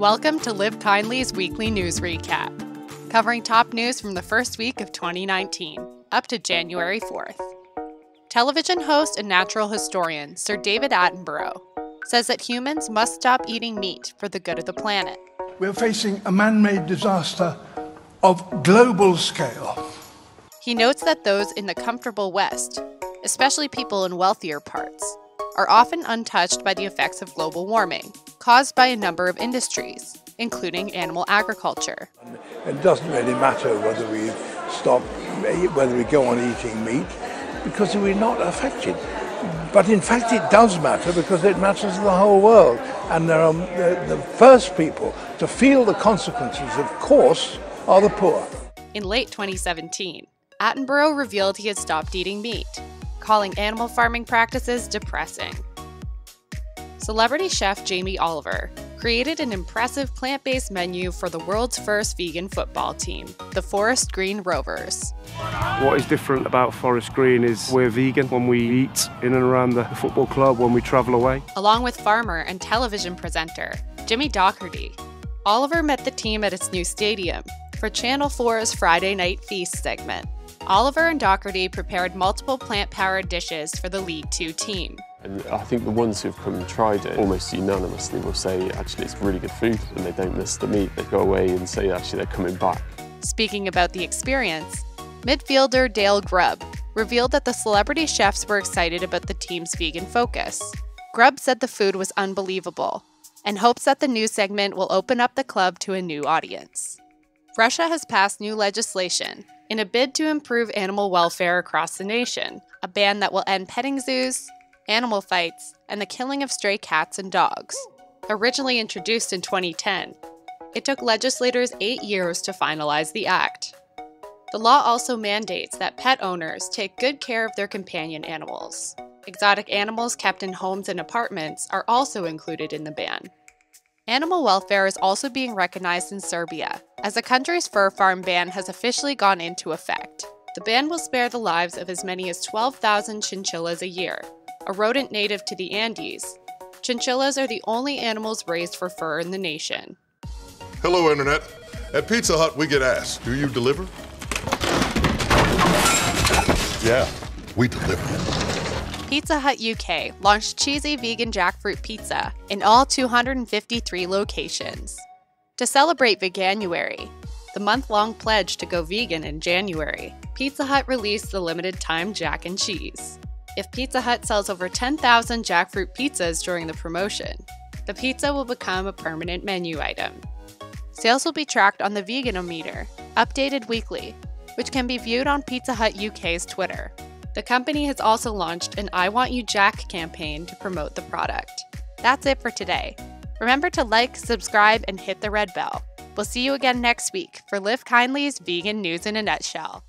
Welcome to Live Kindly's weekly news recap, covering top news from the first week of 2019 up to January 4th. Television host and natural historian Sir David Attenborough says that humans must stop eating meat for the good of the planet. We're facing a man made disaster of global scale. He notes that those in the comfortable West, especially people in wealthier parts, are often untouched by the effects of global warming, caused by a number of industries, including animal agriculture. It doesn't really matter whether we stop, whether we go on eating meat, because we're not affected. But in fact, it does matter because it matters to the whole world. And there are the, the first people to feel the consequences, of course, are the poor. In late 2017, Attenborough revealed he had stopped eating meat, calling animal farming practices depressing. Celebrity chef Jamie Oliver created an impressive plant based menu for the world's first vegan football team, the Forest Green Rovers. What is different about Forest Green is we're vegan when we eat in and around the football club, when we travel away. Along with farmer and television presenter Jimmy Doherty, Oliver met the team at its new stadium for Channel 4's Friday Night Feast segment. Oliver and Doherty prepared multiple plant powered dishes for the League Two team. And I think the ones who've come and tried it almost unanimously will say actually it's really good food and they don't miss the meat. They go away and say actually they're coming back. Speaking about the experience, midfielder Dayle Grubb revealed that the celebrity chefs were excited about the team's vegan focus. Grubb said the food was unbelievable and hopes that the new segment will open up the club to a new audience. Russia has passed new legislation in a bid to improve animal welfare across the nation, a ban that will end petting zoos, animal fights, and the killing of stray cats and dogs. Originally introduced in 2010, it took legislators eight years to finalize the act. The law also mandates that pet owners take good care of their companion animals. Exotic animals kept in homes and apartments are also included in the ban. Animal welfare is also being recognized in Serbia, as the country's fur farm ban has officially gone into effect. The ban will spare the lives of as many as 12,000 chinchillas a year, a rodent native to the Andes. Chinchillas are the only animals raised for fur in the nation. Hello, Internet. At Pizza Hut, we get asked, do you deliver? Yeah, we deliver. Pizza Hut UK launched cheesy vegan jackfruit pizza in all 253 locations. To celebrate Veganuary, the month long pledge to go vegan in January, Pizza Hut released the limited time Jack and Cheese. If Pizza Hut sells over 10,000 jackfruit pizzas during the promotion, the pizza will become a permanent menu item. Sales will be tracked on the Veganometer, updated weekly, which can be viewed on Pizza Hut UK's Twitter. The company has also launched an I Want You Jack campaign to promote the product. That's it for today. Remember to like, subscribe, and hit the red bell. We'll see you again next week for Live Kindly's Vegan News in a Nutshell.